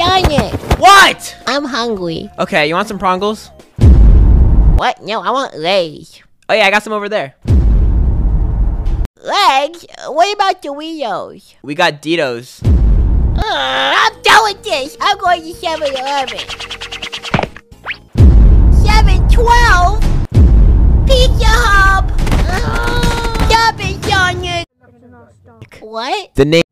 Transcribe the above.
Sonic, What? I'm hungry. Okay, you want some prongles? What? No, I want legs. Oh yeah, I got some over there. Legs? What about Doritos? We got Ditos. Uh, I'm done with this. I'm going to 7-Eleven. 7-12? Pizza Hub. Uh, Stop it, Sonic. What? The name.